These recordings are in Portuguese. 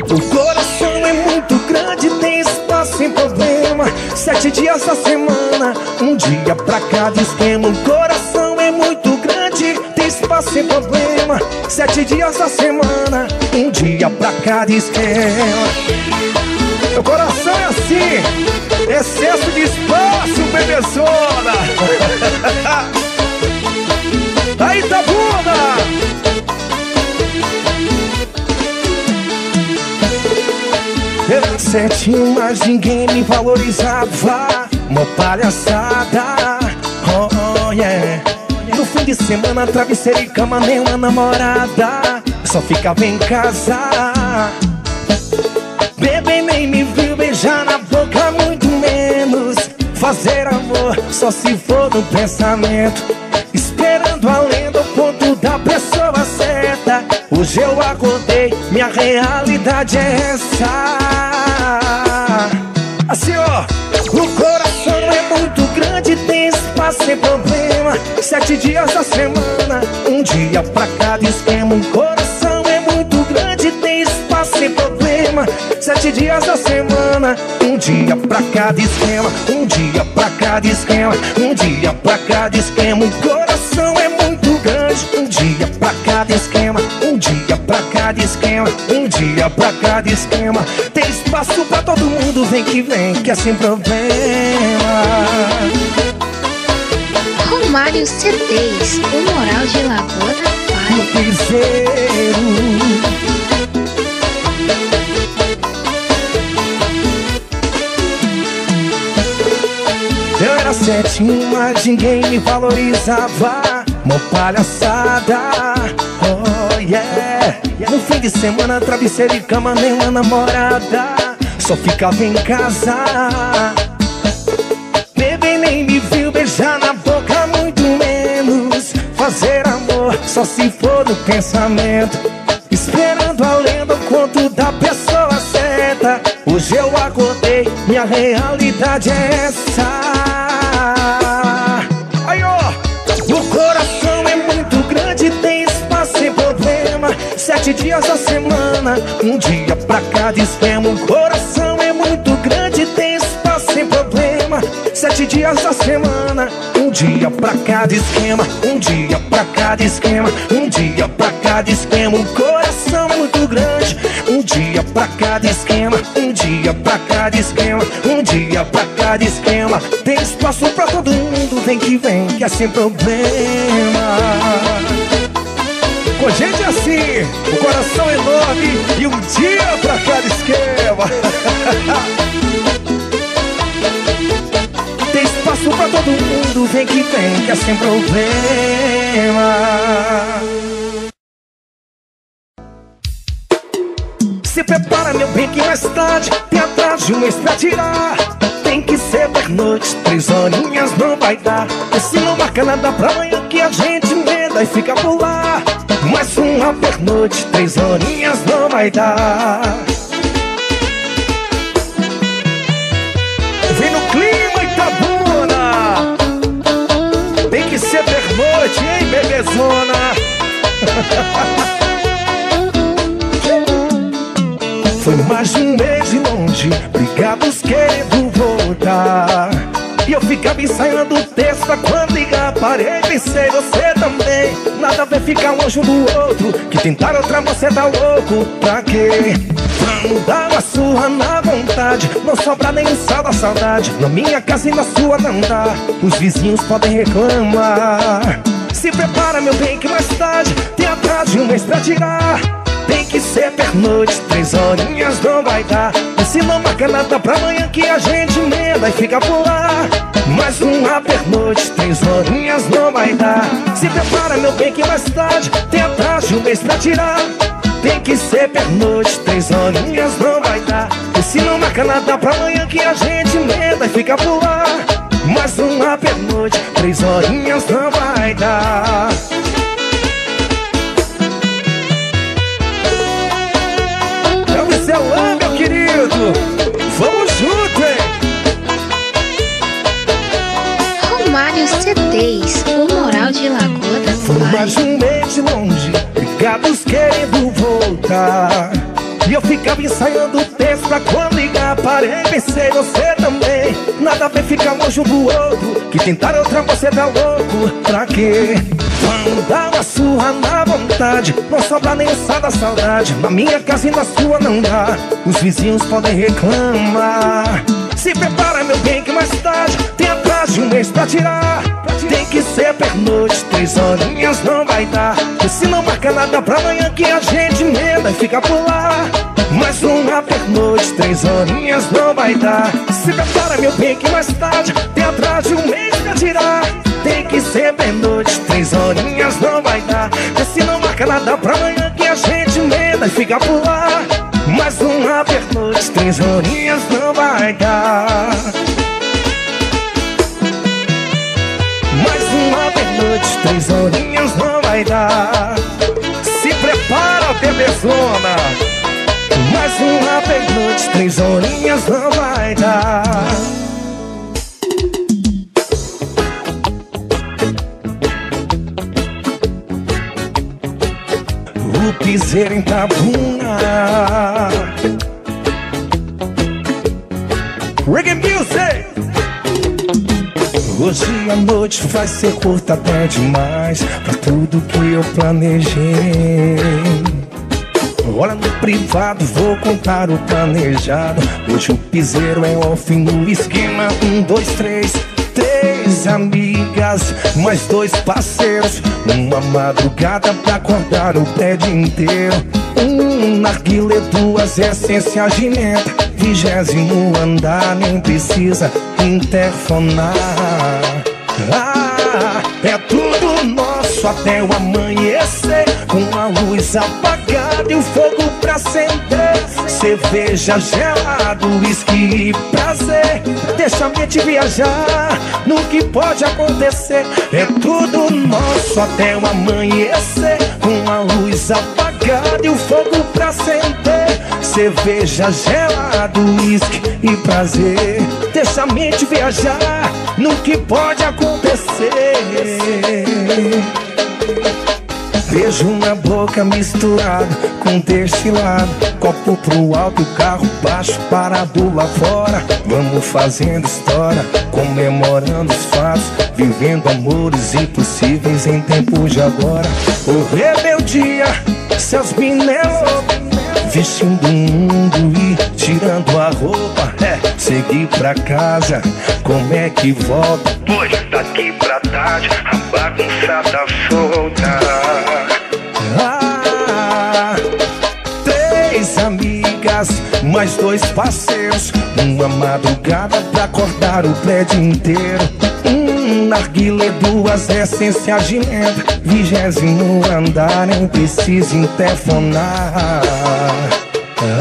O coração é muito grande, tem espaço sem problema. Sete dias da semana, um dia pra cada esquema. O coração é muito grande, tem espaço sem problema. Sete dias da semana, um dia pra cada esquema. Meu coração é assim, excesso de espaço, bebezona. Certinho, mas ninguém me valorizava. Uma palhaçada, oh, oh yeah. No fim de semana, travesseiro e cama, nem uma namorada. Só ficava em casa. Bebê nem me viu beijar na boca, muito menos Fazer amor. Só se for no pensamento Esperando a lenda, o ponto da pessoa certa. Hoje eu acordei, minha realidade é essa. Assim ó, o coração é muito grande, tem espaço sem problema. Sete dias da semana, um dia pra cada esquema. O coração é muito grande, tem espaço sem problema. Sete dias da semana, um dia pra cada esquema. Um dia pra cada esquema, um dia pra cada esquema. O coração é muito grande, um dia pra cada esquema cada esquema, um dia pra cada esquema. Tem espaço pra todo mundo, vem que vem, que é sem problema. Romário C3, o moral de Lagoa da No Palha. piseiro Eu era certinho, mas ninguém me valorizava. Mó palhaçada, oh yeah. No fim de semana, travesseiro e cama, nem uma namorada. Só ficava em casa. Bebê nem me viu beijar na boca, muito menos Fazer amor. Só se for no pensamento. Esperando a lenda, o conto da pessoa certa. Hoje eu acordei, minha realidade é essa Sete dias da semana, um dia pra cada esquema O coração é muito grande, tem espaço sem problema. Sete dias da semana, um dia pra cada esquema. Um dia pra cada esquema, um dia pra cada esquema. O coração é muito grande, um dia pra cada esquema. Um dia pra cada esquema, um dia pra cada esquema. Tem espaço pra todo mundo, vem que vem, que é sem problema com gente assim, o coração é enorme e um dia pra cada esquema. Tem espaço pra todo mundo, vem que vem, que é sem problema. Se prepara, meu bem, que mais tarde tem atrás de um mês pra tirar. Tem que ser pernoite, três horinhas não vai dar. E se não marca nada pra amanhã que a gente emenda e fica por lá. Uma pernoite, três horinhas não vai dar. Vem no clima, Itabuna. Tem que ser pernoite, hein, bebezona? Foi mais de um mês longe, brigados querendo voltar. E eu ficava ensaiando texto quando ligar parei pensei você também. Nada a ver ficar longe um do outro, que tentar outra você tá louco. Pra quê? Vamos dar uma surra na vontade, não sobra nem sal da saudade. Na minha casa e na sua não dá, os vizinhos podem reclamar. Se prepara meu bem que mais tarde tem atrás de um mês pra tirar. Tem que ser pernoite, três horinhas não vai dar. E se não marca nada pra amanhã que a gente emenda e fica por lá. Mais uma pernoite, três horinhas não vai dar. Se prepara meu bem que mais tarde tem atrás de um mês pra tirar. Tem que ser pernoite, três horinhas não vai dar. E se não marca nada pra amanhã que a gente emenda e fica por lá. Mais uma pernoite, três horinhas não vai dar É o Celã, meu querido! Vamos junto, hein? Romário C3, o moral de Lagoa da Foi mais um mês longe, brigados querendo voltar. E eu ficava ensaiando o texto pra Nada a ver ficar longe um do outro Que tentar outra você tá louco Pra quê? Vamos uma surra na vontade Não sobra nem só da saudade Na minha casa e na sua não dá. Os vizinhos podem reclamar. Se prepara meu bem que mais tarde Tem atrás de um mês pra tirar. Tem que ser pernoite Três horinhas não vai dar. E se não marca nada pra amanhã Que a gente emenda e fica por lá mais uma pernoite, três horinhas não vai dar. Se prepara meu bem que mais tarde Tem atrás de um mês pra tirar. Tem que ser pernoite, três horinhas não vai dar. E se não marca nada pra amanhã que a gente emenda e fica por lá. Mais uma pernoite, três horinhas não vai dar. Mais uma pernoite, três horinhas não vai dar. Se prepara, bebezona uma pernoite, três horinhas não vai dar. O piseiro em Tabuna. Reggae Music. Hoje a noite vai ser curta até demais Pra tudo que eu planejei Olha no privado, vou contar o planejado. Hoje o piseiro é off no esquema. Um, dois, três, três amigas Mais dois parceiros. Uma madrugada pra acordar o prédio inteiro. Um narguilé, duas essências de menta Vigésimo andar, nem precisa interfonar. Ah, é tudo nosso até o amanhecer. Com a luz apagada e o fogo pra acender. Cerveja gelado, whisky e prazer. Deixa a mente viajar no que pode acontecer. É tudo nosso até o amanhecer. Com a luz apagada e o fogo pra acender. Cerveja gelado, whisky e prazer. Deixa a mente viajar no que pode acontecer Beijo na boca misturado com destilado Copo pro alto, carro baixo parado lá fora. Vamos fazendo história, comemorando os fatos Vivendo amores impossíveis em tempos de agora. O rebeldia, seus minelos Vestindo o mundo e tirando a roupa É, seguir pra casa, como é que volta? Pois daqui pra tarde, a bagunça tá solta. Ah, Três amigas, mais dois parceiros. Uma madrugada pra acordar o prédio inteiro Narguilé, duas essências de menta Vigésimo andar, nem preciso interfonar.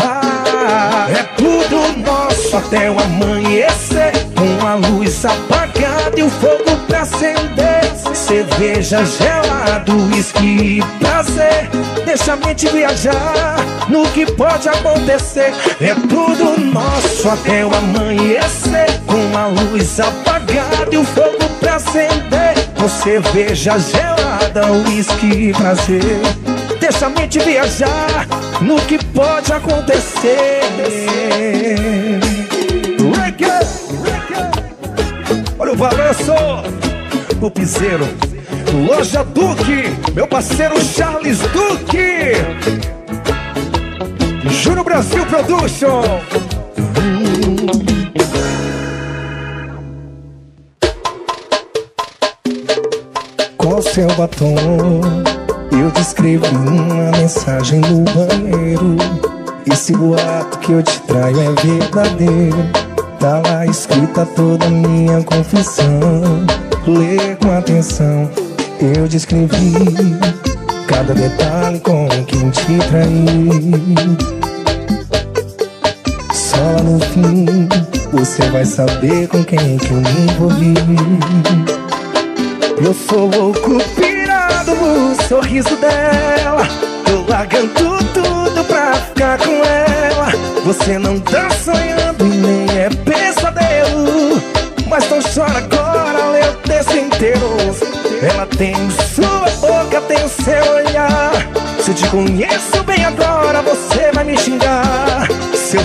Ah, É tudo nosso até o amanhecer. Com a luz apagada e o fogo pra acender Cerveja gelado, whisky prazer. Deixa a mente viajar no que pode acontecer. É tudo nosso até o amanhecer. Com a luz apagada e o fogo pra acender. Com cerveja gelada, whisky prazer. Deixa a mente viajar no que pode acontecer. Olha o balanço, piseiro. Loja Duque, meu parceiro Charles Duque. Júnior Brasil Production. Com seu batom? Eu descrevi uma mensagem no banheiro. Esse boato que eu te traio é verdadeiro. Tá lá escrita toda minha confissão Lê com atenção, eu descrevi Cada detalhe com quem te traiu. Só lá no fim você vai saber com quem que eu me envolvi. Eu sou louco no sorriso dela Tô largando tudo pra ficar com ela. Você não tá sonhando e Ela tem sua boca, tem seu olhar Se te conheço bem agora, você vai me xingar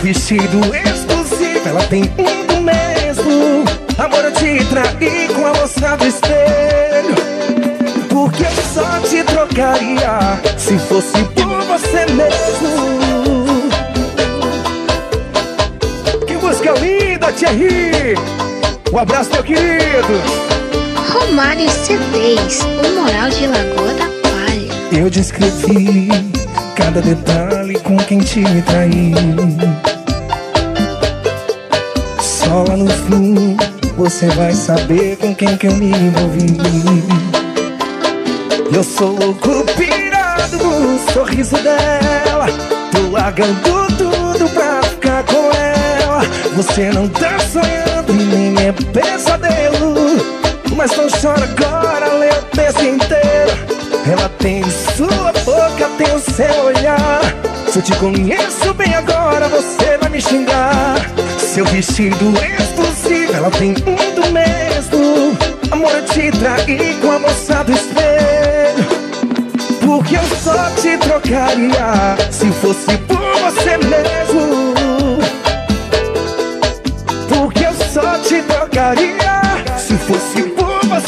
vestido exclusivo, ela tem um do mesmo. Amor, eu te traí com a moça do espelho. Porque eu só te trocaria se fosse por você mesmo. Que música linda, Thierry! Um abraço, meu querido! Romário C3, o moral de Lagoa da Palha. Eu descrevi cada detalhe com quem te traí. Só lá no fim você vai saber com quem que eu me envolvi. Eu sou louco pirado no sorriso dela. Tô largando tudo pra ficar com ela. Você não tá sonhando e nem é pesadelo. Mas não chora agora, lê o texto inteiro. Ela tem sua boca, tem o seu olhar. Se eu te conheço bem agora, você vai me xingar. Seu vestido exclusivo, ela tem um do mesmo. Amor, eu te traí com a moça do espelho. Porque eu só te trocaria se fosse por você mesmo. Porque eu só te trocaria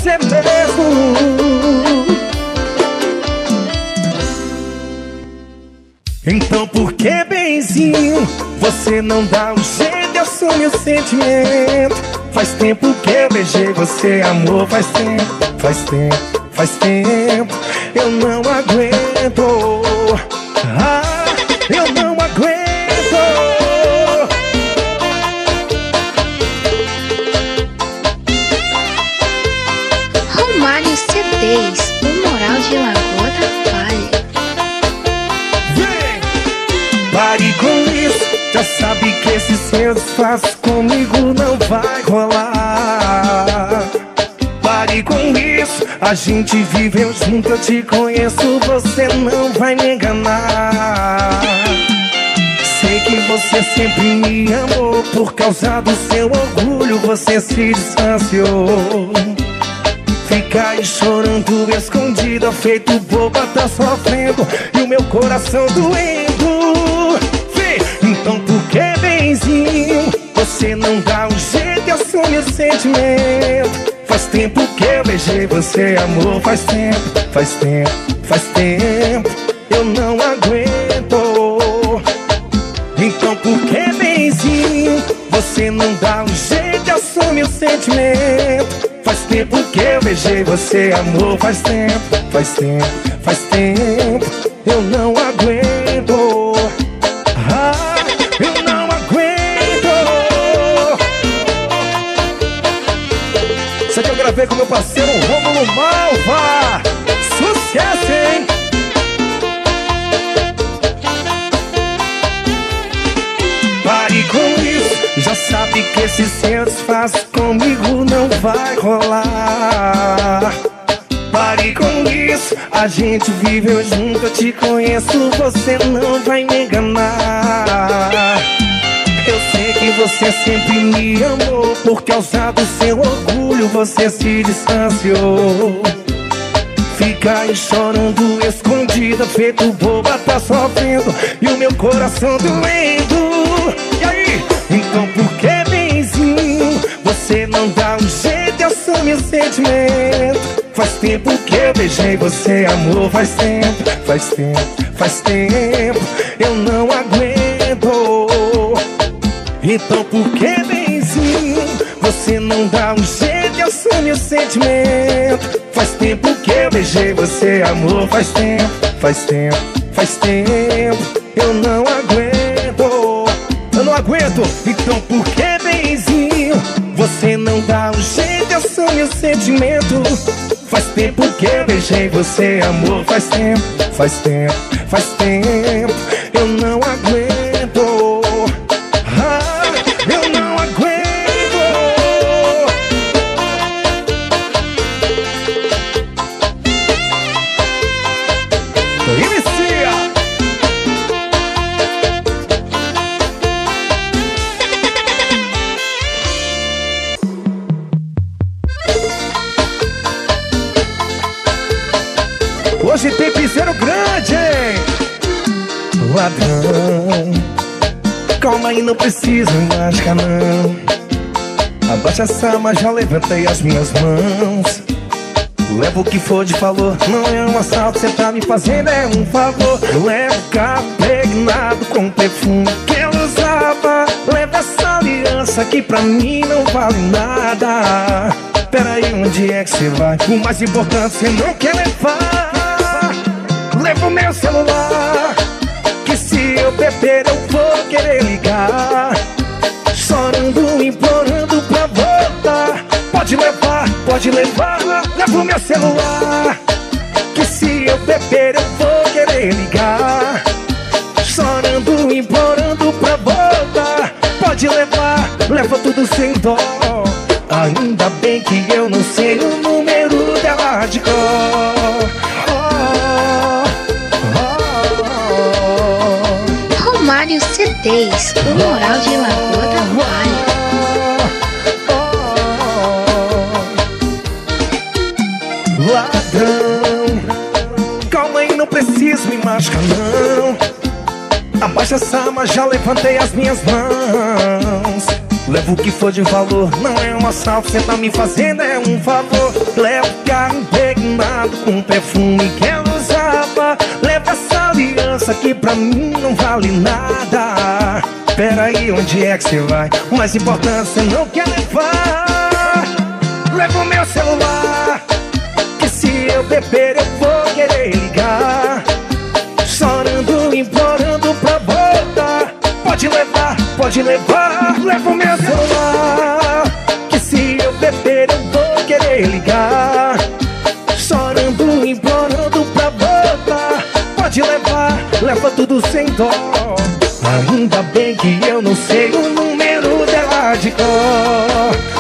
você mesmo. Então por que, benzinho, você não dá um jeito e assume o sentimento? Faz tempo que eu beijei você, amor, faz tempo, faz tempo, faz tempo. Eu não aguento, ah, eu não disfarce comigo não vai rolar. Pare com isso, a gente viveu junto, eu te conheço, você não vai me enganar. Sei que você sempre me amou, por causa do seu orgulho você se distanciou. Fica aí chorando escondida, feito boba, tá sofrendo e o meu coração doendo. Você não dá um jeito e assume o sentimento? Faz tempo que eu beijei você, amor, faz tempo, faz tempo, faz tempo, eu não aguento. Então por que, benzinho, você não dá um jeito e assume o sentimento? Faz tempo que eu beijei você, amor, faz tempo, faz tempo, faz tempo, eu não aguento. Gravei com meu parceiro Rômulo Malva. Sucesso, hein? Pare com isso, já sabe que esse disfarce comigo não vai rolar. Pare com isso, a gente viveu junto, eu te conheço, você não vai me enganar. Eu sei que você sempre me amou, por causa do seu orgulho você se distanciou. Fica aí chorando, escondida, feito boba, tá sofrendo E o meu coração doendo E aí? Então por que, benzinho, você não dá um jeito e assume o sentimento? Faz tempo que eu beijei você, amor, faz tempo, faz tempo, faz tempo Eu não aguento Então por que, benzinho, você não dá um jeito e assume o sentimento? Faz tempo que eu beijei você, amor, faz tempo, faz tempo, faz tempo, eu não aguento, eu não aguento, então por que, benzinho, você não dá um jeito e assume o sentimento? Faz tempo que eu beijei você, amor, faz tempo, faz tempo, faz tempo, Calma aí, não precisa mágica não Abaixa essa, mas já levantei as minhas mãos Levo o que for de valor, não é um assalto, cê tá me fazendo, é um favor. Eu levo o carro com perfume que ela usava. Levo essa aliança que pra mim não vale nada. Peraí, onde é que cê vai? O mais importante cê não quer levar. Levo meu celular, ligar. Chorando, implorando pra voltar. Pode levar, pode levar, leva o meu celular. Que se eu beber eu vou querer ligar. Chorando, implorando pra voltar. Pode levar, leva tudo sem dó. Ainda bem que eu não sei o número dela de cor C10, o moral de Lagoa da Palha preciso me machucar não Abaixa essa, mas já levantei as minhas mãos. Levo o que for de valor, não é um assalto Cê tá me fazendo, é um favor. Levo carro impregnado com perfume que ela usava. Leva essa aliança que pra mim não vale nada. Peraí, onde é que cê vai? Mais importante cê não quer levar. Leva o meu celular Que se eu beber eu vou querer ligar. Chorando, implorando pra voltar. Pode levar, pode levar. Leva o meu celular leva tudo sem dó. Ainda bem que eu não sei o número dela de cor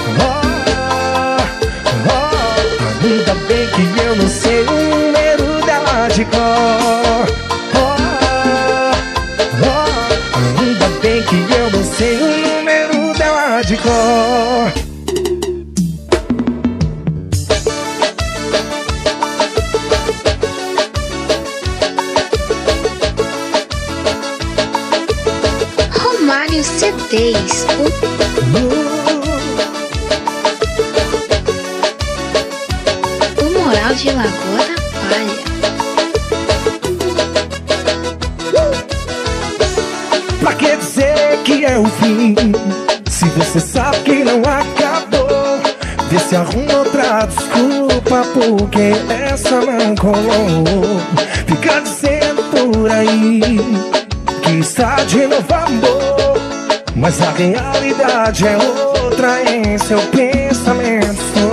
moral de Lagoa da Palha. Pra que dizer que é o fim? Se você sabe que não acabou Vê se arruma outra desculpa Porque essa não colou. Fica dizendo por aí Que está de novo amor Mas a realidade é outra Em seu pensamento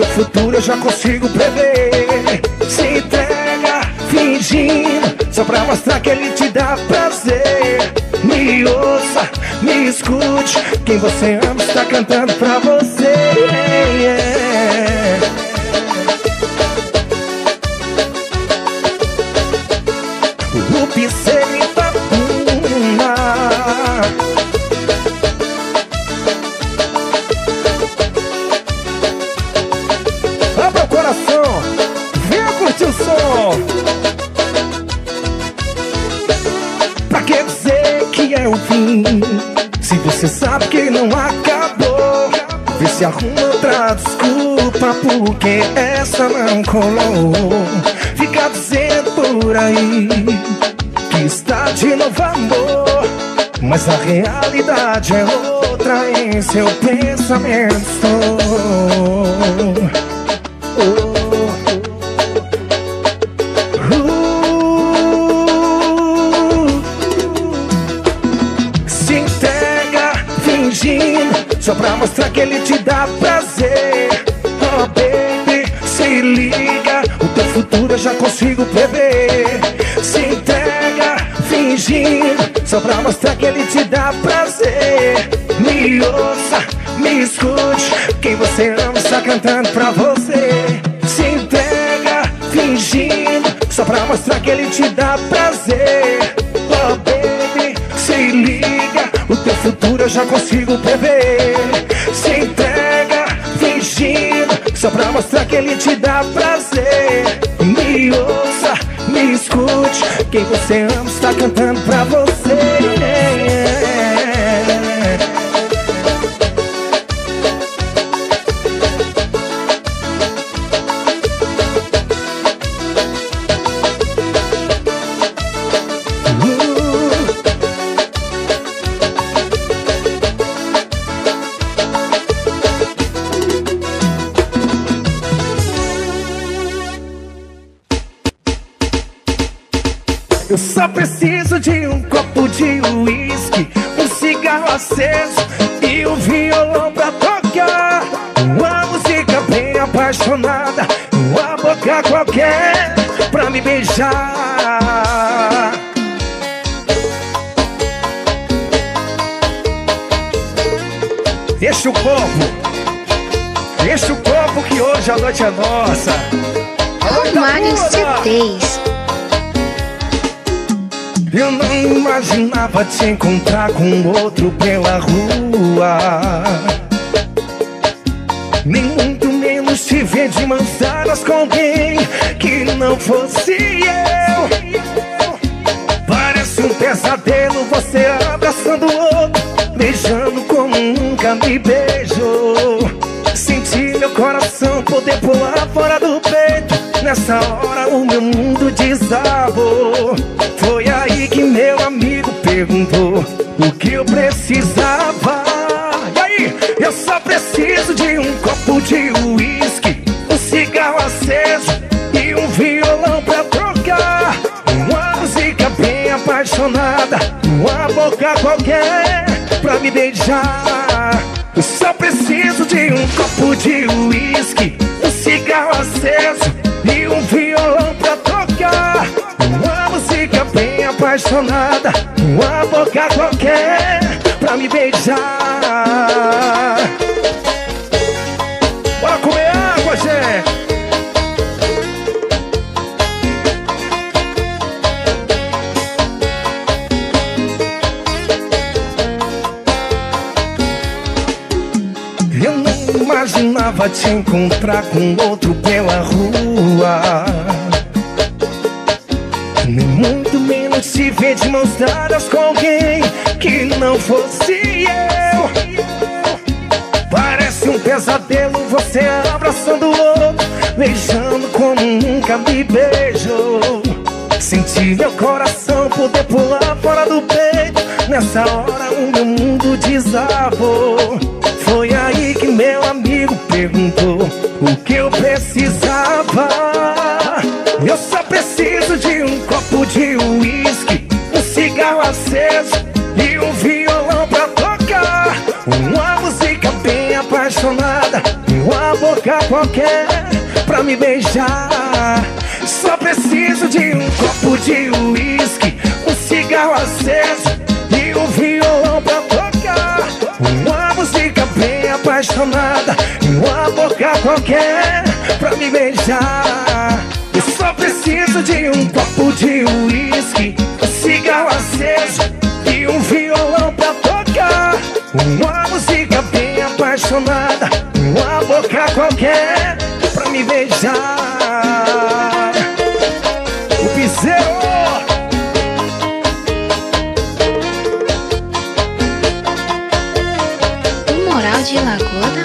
teu futuro eu já consigo prever Se entrega fingindo Só pra mostrar que ele te dá prazer Me ouça, me escute Quem você ama está cantando pra você yeah. Se arruma outra desculpa Porque essa não colou Fica dizendo por aí Que está de novo amor Mas a realidade é outra Em seu pensamento Oh. Só pra mostrar que ele te dá prazer. Oh baby, se liga O teu futuro eu já consigo prever. Se entrega fingindo Só pra mostrar que ele te dá prazer. Me ouça, me escute Quem você ama está cantando pra você. Se entrega fingindo Só pra mostrar que ele te dá prazer. Oh baby, se liga O teu futuro eu já consigo prever Só pra mostrar que ele te dá prazer. Me ouça, me escute. Quem você ama está cantando aceso e um violão pra tocar. Uma música bem apaixonada, uma boca qualquer pra me beijar. Imaginava te encontrar com outro pela rua. Nem muito menos te ver de mãos dadas com alguém que não fosse eu. Parece um pesadelo você abraçando o outro Beijando como nunca me beijou. Senti meu coração poder pular fora do peito. Nessa hora o meu mundo O que eu precisava. E aí, eu só preciso de um copo de uísque Um cigarro aceso e um violão pra trocar. Uma música bem apaixonada Uma boca qualquer pra me beijar. Eu só preciso de um copo de uísque Um cigarro aceso e um violão pra tocar Uma música bem apaixonada Boca qualquer pra me beijar Bora comer água, gente! Eu não imaginava te encontrar com outro pela rua Nem muito menos se ver de mãos dadas com não fosse eu. Parece um pesadelo você abraçando o outro Beijando como nunca me beijou. Senti meu coração poder pular fora do peito. Nessa hora o meu mundo desabou boca qualquer pra me beijar. Só preciso de um copo de uísque, um cigarro aceso e um violão pra tocar. Uma música bem apaixonada E uma boca qualquer pra me beijar Eu só preciso de um copo de uísque Um cigarro aceso e um violão pra tocar Uma música bem apaixonada boca qualquer pra me beijar. O piseiro Moral de Lagoa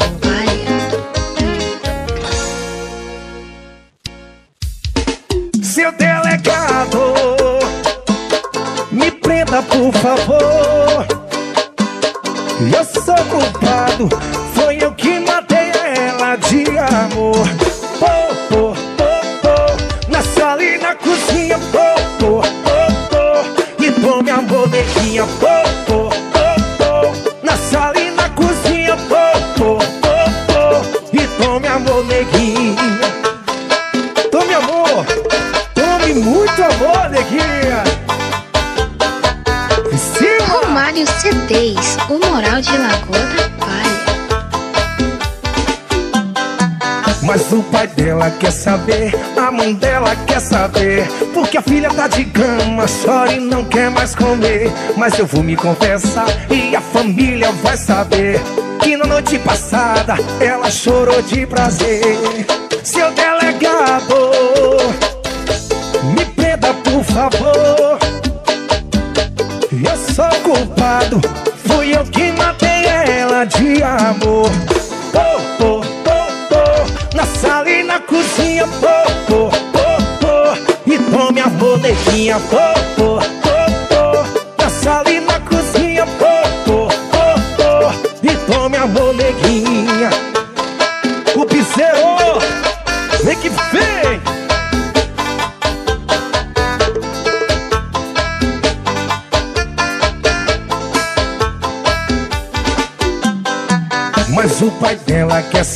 Mas eu vou me confessar e a família vai saber Que na noite passada ela chorou de prazer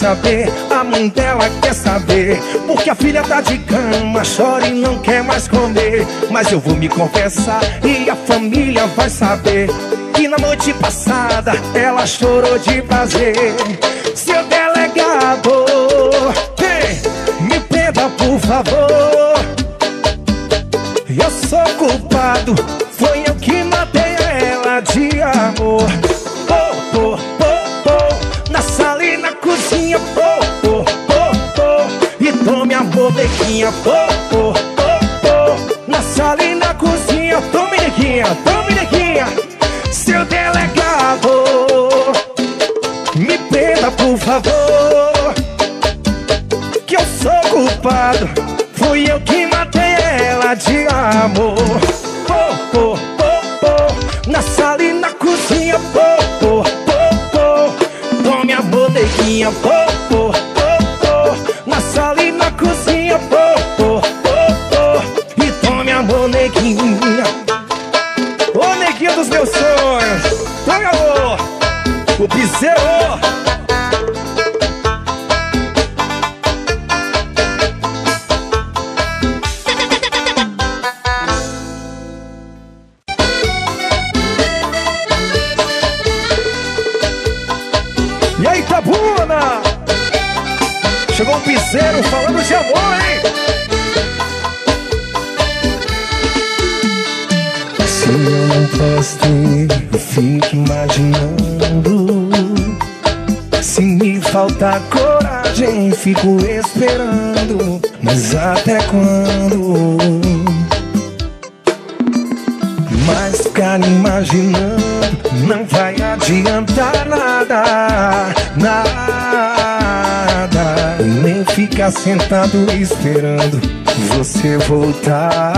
saber, a mãe dela quer saber. Porque a filha tá de cama, chora e não quer mais comer. Mas eu vou me confessar e a família vai saber Que na noite passada ela chorou de prazer. Seu delegado, me prenda por favor. Eu sou culpado, foi eu que matei ela de amor tome a bonequinha, fico esperando Mas até quando? Mas ficar imaginando não vai adiantar nada, nada. Nem ficar sentado esperando você voltar.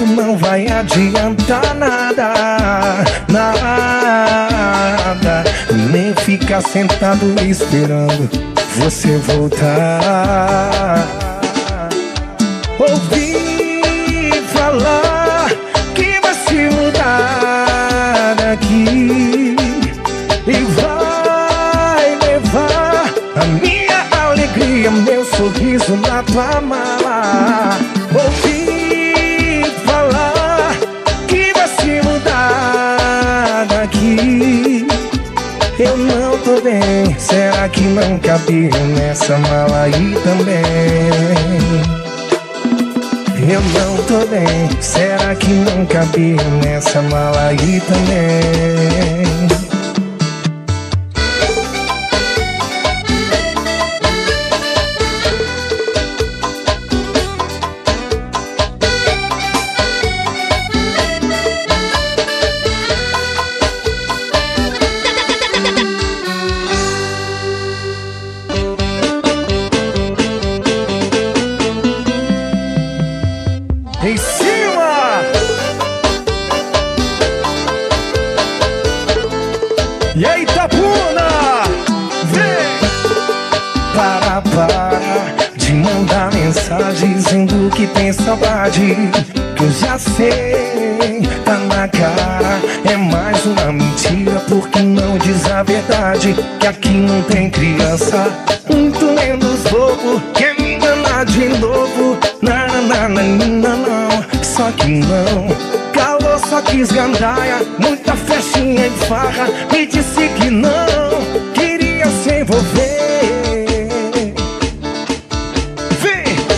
Não vai adiantar nada, nada. Nem ficar sentado esperando você voltar. Ouvi falar que vai se mudar daqui e vai levar a minha alegria, meu sorriso na tua mala. Não cabia nessa mala aí também? Eu não tô bem, será que não cabia nessa mala aí também? Verdade que aqui não tem criança, muito menos bobo. Quer me enganar de novo? Na na na na não, só que não. Calor só quis gandaia, muita festinha e farra. Me disse que não, queria se envolver.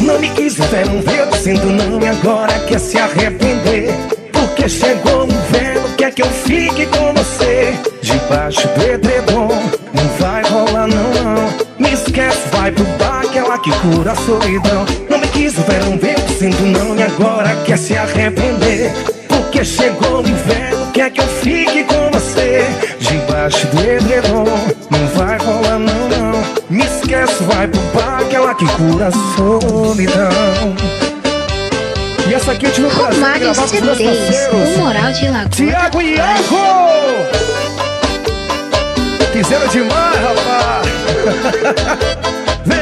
Não me quis ver, não veio dizendo não E agora quer se arrepender Porque chegou o inverno, quer que eu fique com você Debaixo do edredom Não vai rolar não, não Me esquece, vai pro bar Aquela que cura a solidão Não me quis ver, não veio dizendo não E agora quer se arrepender Porque chegou o inverno, quer que eu fique com você Debaixo do edredom Não vai rolar não, não Me esquece, vai pro bar aquela que cura a solidão. E essa aqui eu tive o prazer de gravar com meus parceiros. O. Tiago e Iago! Quiseram demais, rapaz! Vem!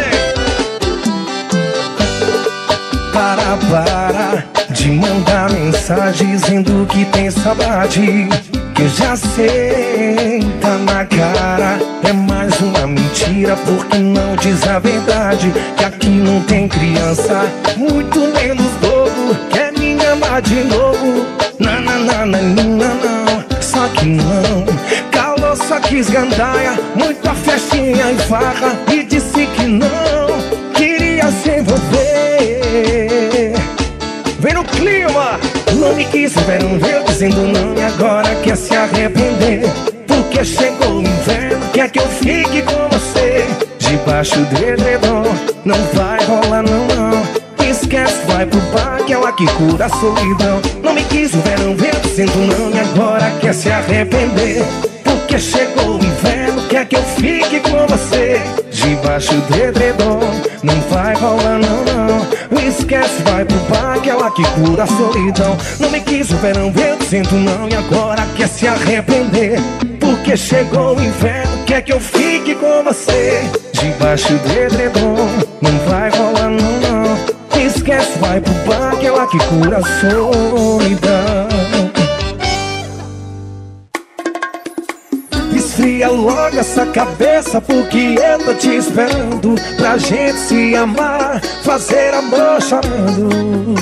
Para, para de mandar mensagem dizendo que tem saudade que já sei, tá na cara É mais uma mentira porque não diz a verdade Que aqui não tem criança, muito menos bobo Quer me amar de novo, na na na na não Só que não, quis gandaia Muita festinha e farra e disse que não Queria se envolver. Vem no clima! Não me quis ver, não veio dizendo não E agora quer se arrepender. Porque chegou o inverno Quer que eu fique com você. Debaixo do edredom Não vai rolar não, não. Esquece, vai pro bar Que é lá que cura a solidão. Não me quis ver, não veio dizendo não E agora quer se arrepender Porque chegou o inverno Quer que eu fique com você. Debaixo do edredom Não vai rolar não, não. Esquece, vai pro bar que é lá que cura a solidão. Não me quis o verão, veio dizendo não. E agora quer se arrepender? Porque chegou o inverno, quer que eu fique com você. Debaixo do edredom, não vai rolar não, não. Esquece, vai pro bar que é lá que cura a solidão Esfria logo essa cabeça porque eu tô te esperando Pra gente se amar, fazer amor chorando.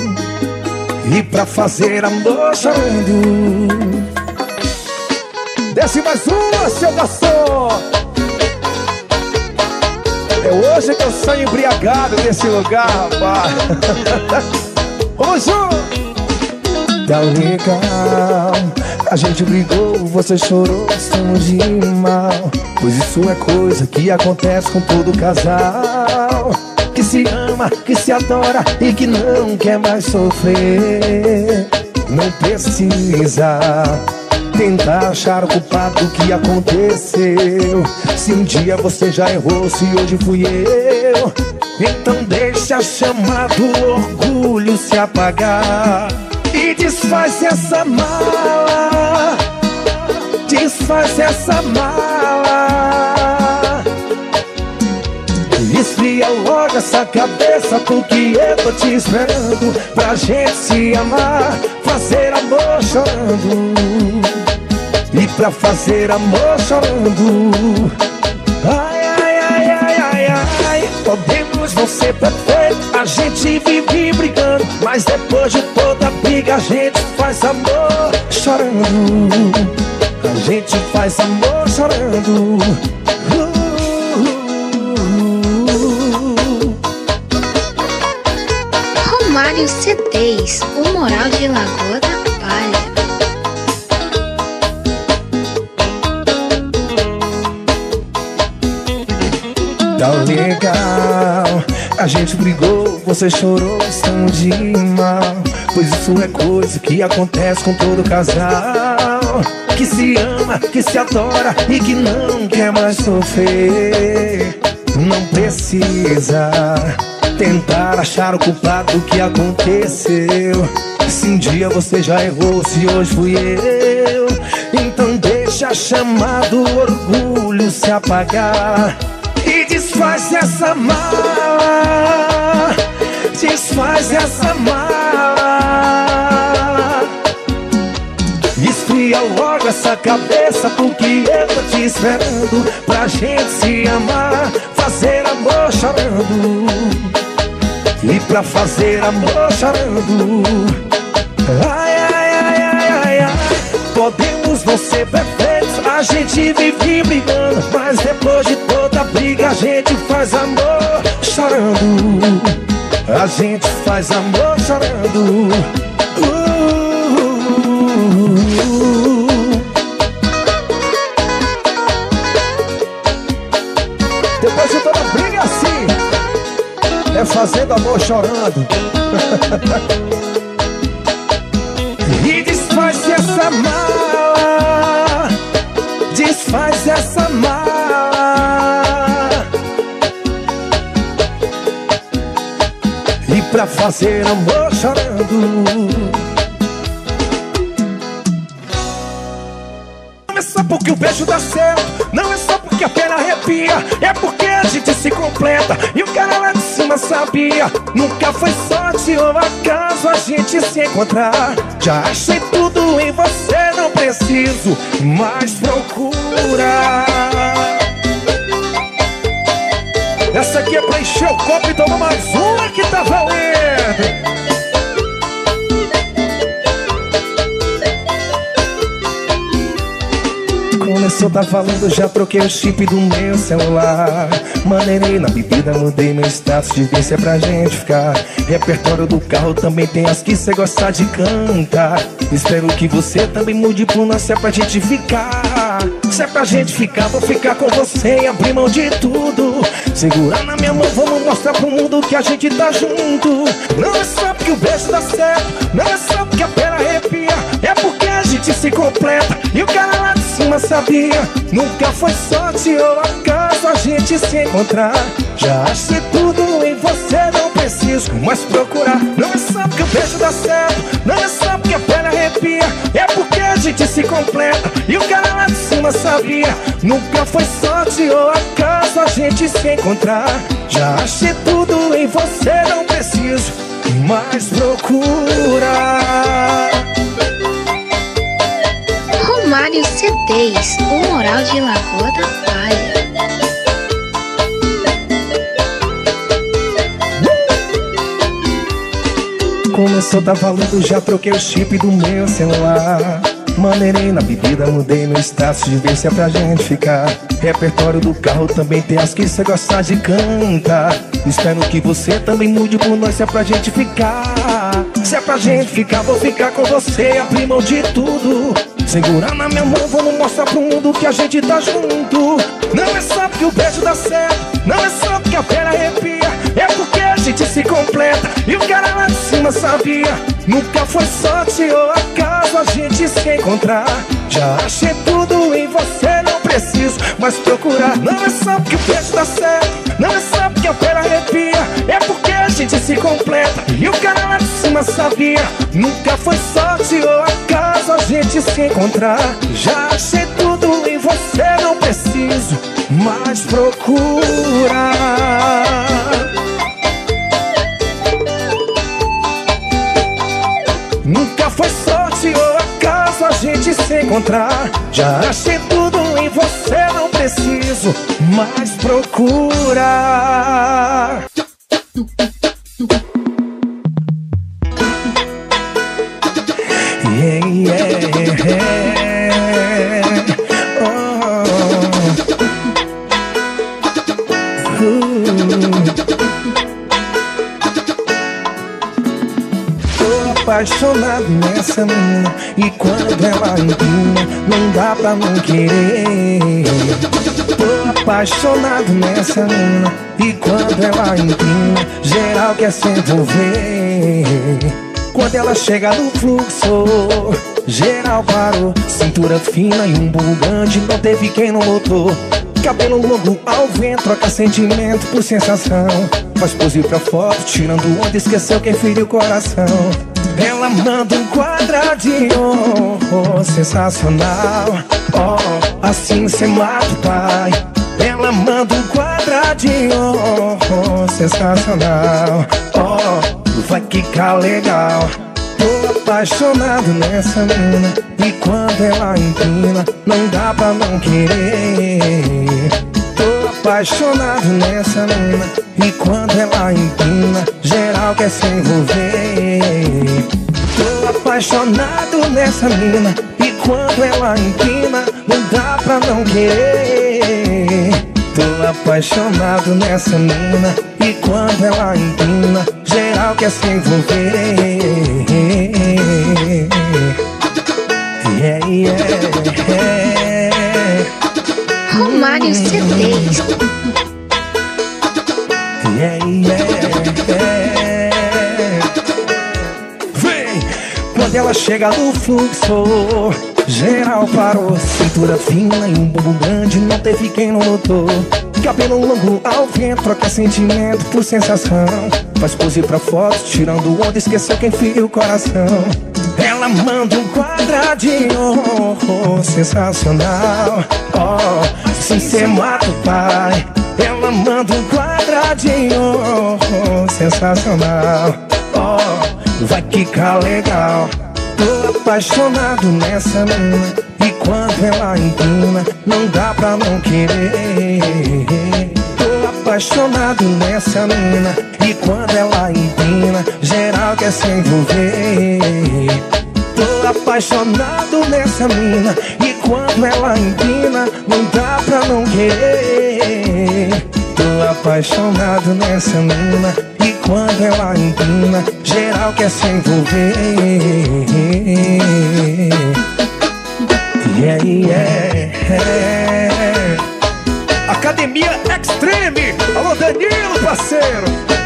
E pra fazer amor chorando. Desce mais uma, seu garçom É hoje que eu saio embriagado nesse lugar, rapaz. Vamos junto! Tá legal A gente brigou, você chorou, estamos de mal. Pois isso é coisa que acontece com todo casal. Que se ama, que se adora e que não quer mais sofrer. Não precisa tentar achar o culpado do que aconteceu. Se um dia você já errou, se hoje fui eu. Então deixa a chama do orgulho se apagar e desfaz essa mala. Desfaz essa mala. Esfria logo essa cabeça Porque eu tô te esperando Pra gente se amar Fazer amor chorando. E pra fazer amor chorando. Ai, ai, ai, ai, ai, ai Podemos não ser perfeitos A gente brigando Mas depois de toda briga A gente faz amor chorando. A gente faz amor chorando. Romário C3 O moral de Lagoa da Palha. Tá legal A gente brigou, você chorou, estamos de mal. Pois isso é coisa que acontece com todo casal. Que se ama, que se adora e que não quer mais sofrer. Não precisa tentar achar o culpado do que aconteceu. Se um dia você já errou, se hoje fui eu. Então deixa a chama do orgulho se apagar. E desfaz essa mala faz essa mala Esfria logo essa cabeça Porque eu tô te esperando Pra gente se amar Fazer amor chorando. E pra fazer amor chorando. Ai, ai, ai, ai, ai, ai. Podemos não ser perfeitos A gente vive brigando Mas depois de toda briga A gente faz amor chorando. A gente faz amor chorando. Depois de toda briga assim É fazendo amor chorando. E desfaz essa mala Desfaz essa mala pra fazer amor chorando. Não é só porque o beijo dá certo Não é só porque a pena arrepia É porque a gente se completa E o cara lá de cima sabia Nunca foi sorte ou acaso a gente se encontrar. Já achei tudo em você, não preciso mais procurar Essa aqui é pra encher o copo e tomar mais uma que tá valendo. Começou tá falando, já troquei o chip do meu celular. Maneirei na bebida, mudei meu status de vez é pra gente ficar. Repertório do carro também tem as que cê gosta de cantar. Espero que você também mude por nós se é pra gente ficar Se é pra gente ficar, vou ficar com você e abrir mão de tudo. Segurar na minha mão, vamos mostrar pro mundo que a gente tá junto. Não é só porque o beijo dá certo, não é só porque a pena arrepia É porque a gente se completa. E o cara lá de cima sabia Nunca foi sorte ou acaso a gente se encontrar. Já achei tudo em você, não preciso mais procurar. Não é só porque o beijo dá certo Não é só porque a pele arrepia É porque gente se completa E o cara lá de cima sabia. Nunca foi sorte ou acaso a gente se encontrar? Já achei tudo em você, não preciso mais procurar. Romário C10, o moral de Lagoa da Palha. Começou tá falando, já troquei o chip do meu celular Maneirei na bebida, mudei meu status de ver se é pra gente ficar. Repertório do carro também tem as que cê gosta de cantar. Espero que você também mude por nós se é pra gente ficar. Se é pra gente ficar, vou ficar com você abrir mão de tudo. Segurar na minha mão, vamos mostrar pro mundo que a gente tá junto. Não é só porque o beijo dá certo Não é só porque a pele arrepia. É porque a gente se completa E o cara lá de cima sabia Nunca foi sorte ou acaso a gente se encontrar. Já achei tudo em você, não preciso mais procurar. Não é só porque o beijo dá certo Não é só porque a pele arrepia. É porque a gente se completa E o cara lá de cima sabia. Nunca foi sorte ou acaso a gente se encontrar. Já achei tudo em você, não preciso mais procurar encontrar. Já achei tudo em você, não preciso mais procurar. Yeah, yeah, apaixonado nessa menina E quando ela empina Não dá pra não querer. Tô apaixonado nessa menina E quando ela empina Geral quer se envolver. Quando ela chega no fluxo Geral parou. Cintura fina e um bugante Não teve quem não botou Cabelo longo ao vento, troca sentimento por sensação. Faz pose pra foto, tirando onda, esqueceu quem feriu o coração Ela manda um quadradinho, oh, sensacional. Oh, assim cê mata o pai. Ela manda um quadradinho, oh, sensacional. Oh, vai ficar legal. Tô apaixonado nessa mina E quando ela empina Não dá pra não querer apaixonado nessa mina. E quando ela empina Geral quer se envolver. Tô apaixonado nessa mina. E quando ela empina Não dá pra não querer. Tô apaixonado nessa mina. E quando ela empina Geral quer se envolver. Yeah, yeah, yeah Romário C3 Yeah, yeah, Vem! Quando ela chega no fluxo Geral parou, cintura fina e um bumbum grande Não teve quem não notou. Cabelo longo ao vento, troca sentimento por sensação. Faz pose pra foto, tirando onda, esqueceu quem fia o coração Ela manda um quadradinho, oh, sensacional. Oh, se cê mata o pai. Ela manda um quadradinho, oh, sensacional. Oh, vai ficar legal. Tô apaixonado nessa mina E quando ela empina Não dá pra não querer. Apaixonado nessa mina E quando ela empina Geral quer se envolver Tô apaixonado nessa mina E quando ela empina Não dá pra não querer Tô apaixonado nessa mina E quando ela empina Geral quer se envolver Yeah, yeah Academia Extreme. Alô, Danilo, parceiro.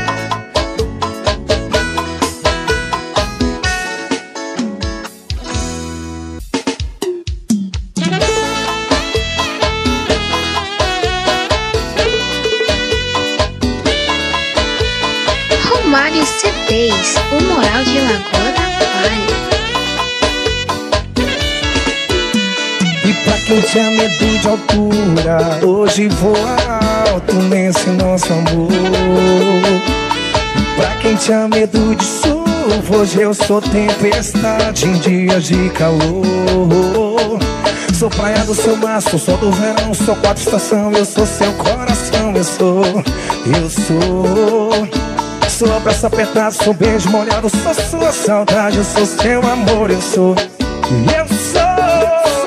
E pra quem tinha medo de altura Hoje voa alto nesse nosso amor. Pra quem tinha medo de chuva Hoje eu sou tempestade em dias de calor. Sou praia do seu mar, sou do verão Sou quatro estação, eu sou seu coração Eu sou, eu sou Sou abraço apertado, sou beijo molhado Sou sua saudade, eu sou seu amor Eu sou, eu sou.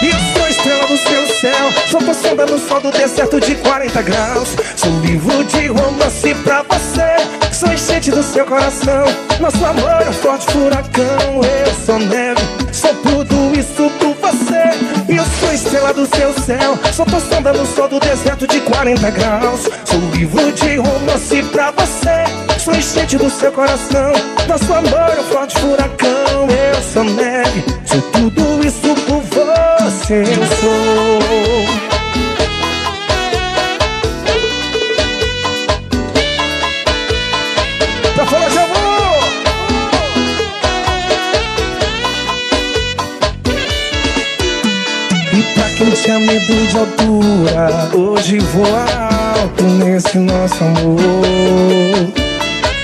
E eu sou estrela do seu céu Sou sombra no sol do deserto de 40 graus. Sou livro de romance pra você Sou enchente do seu coração. Nosso amor é um forte furacão. Eu sou neve, sou tudo isso por você. E eu sou estrela do seu céu. Sou sombra no sol do deserto de 40 graus. Sou livro de romance pra você. Sou enchente do seu coração. Nosso amor é um forte furacão. Eu sou neve, sou tudo isso por você. Eu sou tinha medo de altura Hoje voa alto nesse nosso amor.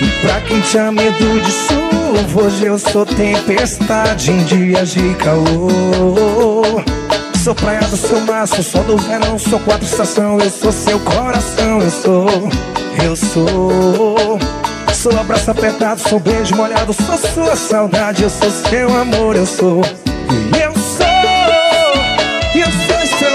E pra quem tinha medo de chuva Hoje eu sou tempestade em dias de calor Sou praia do seu mar, sou sol do verão Sou quatro estação, eu sou seu coração Eu sou, eu sou. Sou abraço apertado, sou beijo molhado Sou sua saudade, eu sou seu amor Eu sou, eu sou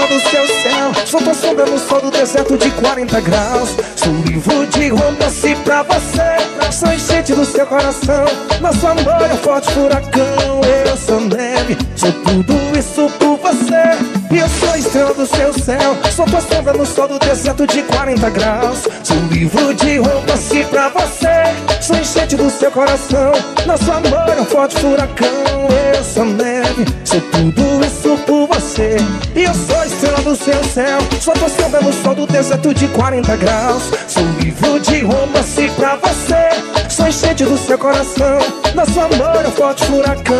do seu céu. Sou tua sombra no sol do deserto de 40 graus. Sou livro de romance pra você Sou enchente do seu coração. Nosso amor é um forte furacão Eu sou neve, sou tudo isso por você. E eu sou estrela do seu céu Sou tua sombra no sol do deserto de 40 graus. Sou livro de romance pra você Sou enchente do seu coração. Nosso amor é um forte furacão Eu sou neve, sou tudo isso por você. E eu sou estrela do seu céu. Sou sombra no sol do deserto de 40 graus. Sou livro de romance pra você. Sou enchente do seu coração. Nosso amor é um forte furacão.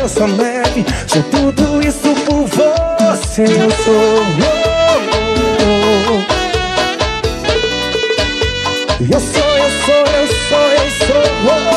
Eu sou neve, sou tudo isso por você. Eu sou oh, oh, oh. Eu sou, eu sou, eu sou, eu sou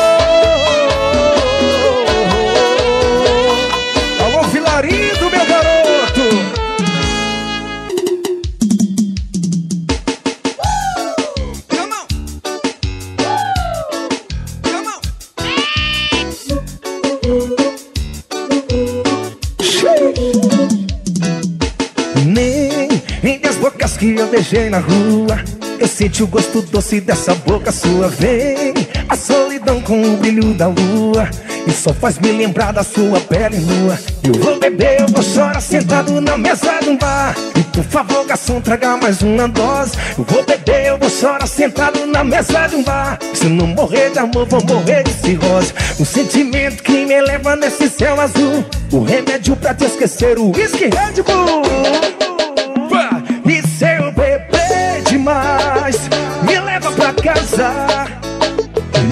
eu beijei na rua. Eu senti o gosto doce dessa boca sua Vem, a solidão com o brilho da lua. E só faz me lembrar da sua pele nua. Eu vou beber, eu vou chorar sentado na mesa de um bar. E por favor, garçom, traga mais uma dose. Eu vou beber, eu vou chorar sentado na mesa de um bar. Se não morrer de amor, vou morrer de cirrose. O sentimento que me leva nesse céu azul. O remédio pra te esquecer, o whisky Red Bull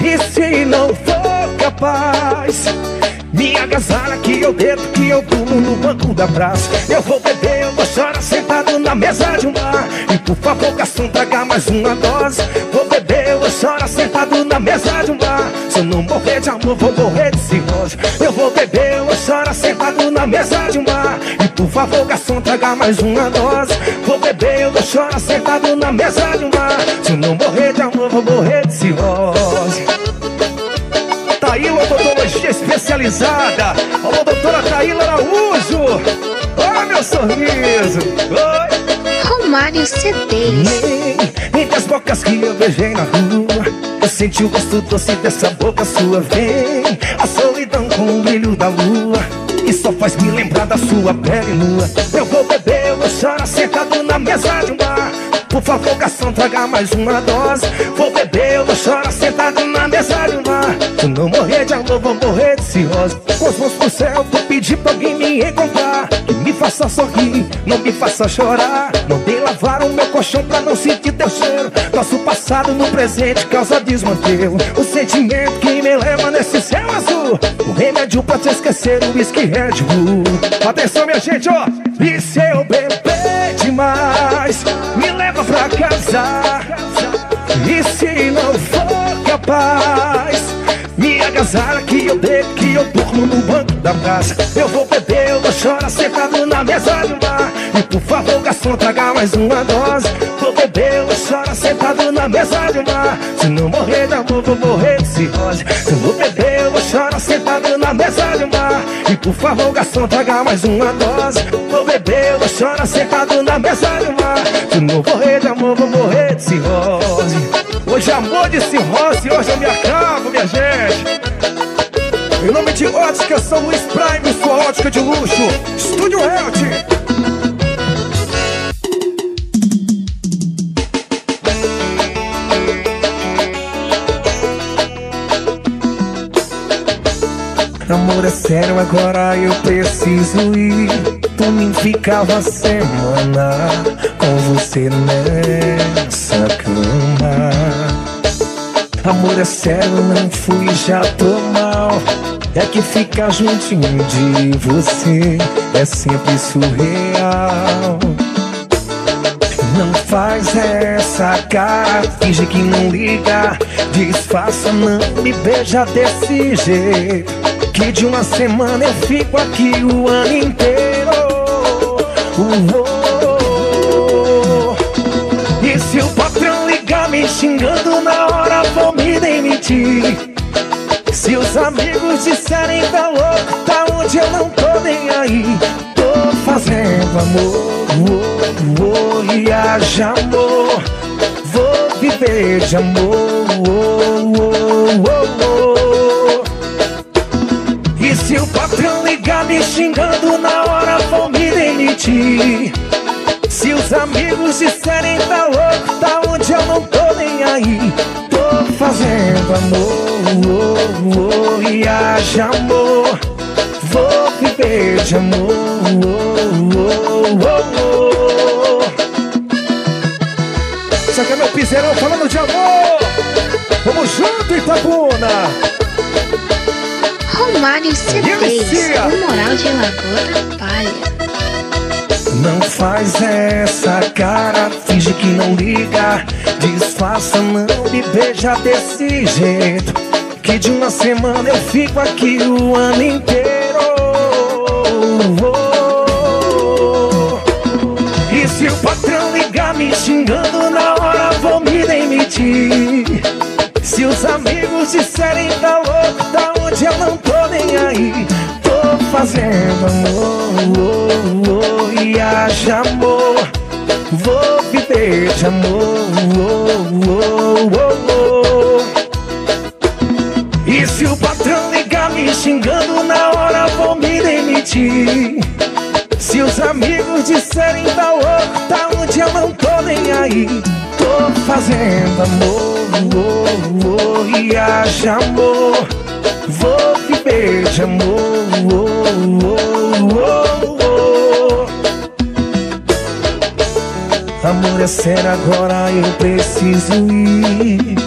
e se não for capaz. Me agasalha que eu deito que eu durmo no banco da praça. Eu vou beber, eu vou chorar sentado na mesa de um bar. E por favor, garçom, traga mais uma dose. Vou beber, eu vou chorar sentado na mesa de um bar. Se eu não morrer de amor, vou morrer de cirrose. Eu vou beber, eu vou chorar sentado na mesa de um bar favor, garçom, traga mais uma dose Vou beber, eu vou chorar sentado na mesa de um bar Se eu não morrer de amor, vou morrer de cirrose Taíla Odontologia Especializada. Alô, doutora Taíla Araújo. Olha meu sorriso. Oi. Romário C10. Entre as bocas que eu beijei na rua, eu senti o gosto doce dessa boca sua. Vem, a solidão com o brilho da lua. Faz me lembrar da sua pele nua. Eu vou beber, eu vou chorar sentado na mesa de um bar. Por favor, garçom, traga mais uma dose. Vou beber, eu vou chorar sentado na mesa um bar Se não morrer de amor, vou morrer de cirrose. Com as mãos pro céu, vou pedir pra alguém me encontrar. Que me faça sorrir, não me faça chorar. Não dei lavar o meu colchão pra não sentir teu cheiro. Nosso passado no presente causa desmantelo. O sentimento que me leva nesse céu azul. O remédio pra te esquecer, o whisky Red Bull. Atenção minha gente, ó. E se eu beber demais, me leva pra casa. E se não for capaz Me agasalha que eu deito, que eu durmo no banco da praça. Eu vou beber, eu vou chorar sentado na mesa do bar. E por favor, garçom, traga mais uma dose. Vou beber, eu vou chorar sentado na mesa do bar. Se não morrer de amor, vou morrer de cirrose. Se eu vou beber, eu vou chorar sentado na mesa do bar. E por favor, garçom, traga mais uma dose. Vou beber, eu vou chorar sentado na mesa do bar. Se não morrer de amor, cirrose Hoje amor de cirrose, hoje eu me acabo, minha gente em nome de Ótica São Luís Prime, sua ótica de luxo, Estúdio Health. Amor é sério, agora eu preciso ir. Por mim ficava semana com você nessa Amor é sério, não fui, já tô mal. É que ficar juntinho de você é sempre surreal. Não faz essa cara, finge que não liga. Disfarça, não me beija desse jeito. Que de uma semana eu fico aqui o ano inteiro. Uh, oh. E se o patrão ligar me xingando na hora, Se os amigos disserem tá louco, tá onde eu não tô nem aí. Tô fazendo amor, oh, oh, e haja amor. Vou viver de amor. E se o patrão ligar me xingando na hora, vou me demitir. Se os amigos disserem tá louco, tá onde eu não tô nem aí. Fazendo amor, oh, oh, e haja amor. Vou viver de amor, oh, oh, oh. Isso aqui é meu piseirão falando de amor. Vamos junto, Itabuna. Romário C10. O moral de Lagoa Palha. Não faz essa cara, finge que não liga. Disfarça, não me beija desse jeito. Que de uma semana eu fico aqui o ano inteiro. Oh. E se o patrão ligar me xingando na hora, vou me demitir. Se os amigos disserem tá louco, tá onde eu não tô nem aí. Tô fazendo amor, oh, oh, e haja amor. Vou viver de amor. E se o patrão ligar me xingando na hora, vou me demitir. Se os amigos disserem tá louco, tá onde eu não tô nem aí. Tô fazendo amor, e haja amor. Vou viver de amor, Amor é sério, agora eu preciso ir.